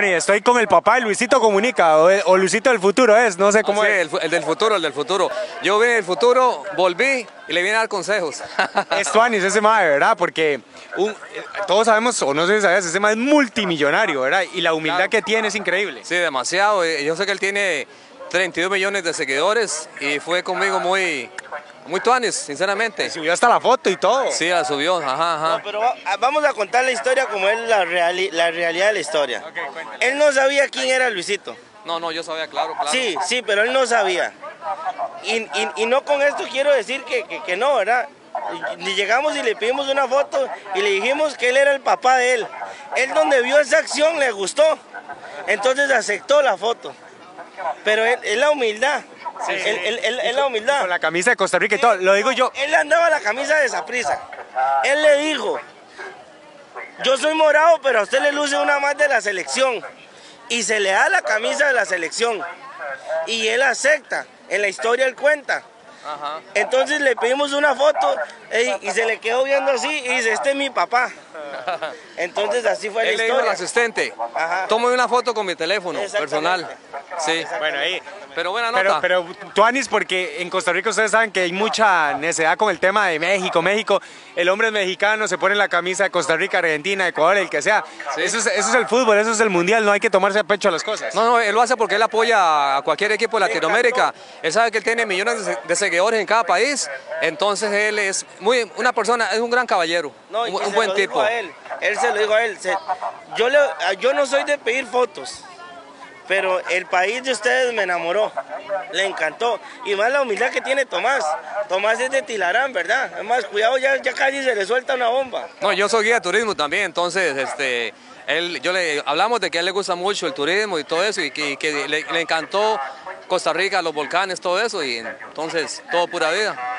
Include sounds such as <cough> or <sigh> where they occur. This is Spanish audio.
Bueno, y estoy con el papá de Luisito Comunica, o, o Luisito del futuro es, no sé cómo Sí, es. el, del futuro, el del futuro. Yo vine del futuro, volví y le vine a dar consejos. <laughs> Es Tuanis ese mae, ¿verdad? Porque un- eh, todos sabemos, o no sé si sabías, ese mae es multimillonario, ¿verdad? Y la humildad Claro. que tiene es increíble. Sí, demasiado. Eh, Yo sé que él tiene 32 millones de seguidores y fue conmigo muy, muy tuanis, sinceramente. Subió hasta la foto y todo. Sí, la subió, ajá, ajá. No, pero va- ah, vamos a contar la historia como es la, reali- la realidad de la historia. Él no sabía quién era Luisito. No, no, yo sabía, claro, claro. Sí, sí, pero él no sabía. Y, y- y no con esto quiero decir que, que- que no, ¿verdad? Y llegamos y le pedimos una foto y le dijimos que él era el papá de él. Él donde vio esa acción le gustó. Entonces aceptó la foto. Pero es la humildad. Él, él- él- es la humildad. Con la camisa de Costa Rica y todo. Lo digo yo. Él andaba la camisa de prisa. Él le dijo, yo soy morado, pero a usted le luce una más de la selección. Y se le da la camisa de la selección. Y él acepta. En la historia él cuenta. Ajá. Entonces le pedimos una foto ey, y se le quedó viendo así y dice, este es mi papá. <laughs> Entonces así fue la Él le dijo al historia. asistente, Ajá. una foto con mi teléfono personal. Sí, Bueno, ahí. pero buena nota. Pero, pero Tuanis, porque en Costa Rica ustedes saben que hay mucha necesidad con el tema de México. México, el hombre es mexicano, se pone la camisa de Costa Rica, Argentina, Ecuador, el que sea. Eso, es, eso es el fútbol, eso es el mundial, no hay que tomarse a pecho las cosas. No, no, él lo hace porque él apoya a cualquier equipo de Latinoamérica. Él sabe que él tiene millones de, seguidores en cada país. Entonces él es muy una persona, es un gran caballero, No, un, un buen tipo. a él. Él se lo dijo a él. yo, no soy de pedir fotos, pero el país de ustedes me enamoró. Le encantó. Y más la humildad que tiene Tomás. Tomás es de Tilarán, ¿verdad? Es más, cuidado, ya, ya casi se le suelta una bomba. No, yo soy guía de turismo también, entonces este, él, yo le hablamos de que a él le gusta mucho el turismo y todo eso y que, le encantó Costa Rica, los volcanes, todo eso y entonces todo pura vida.